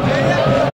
go.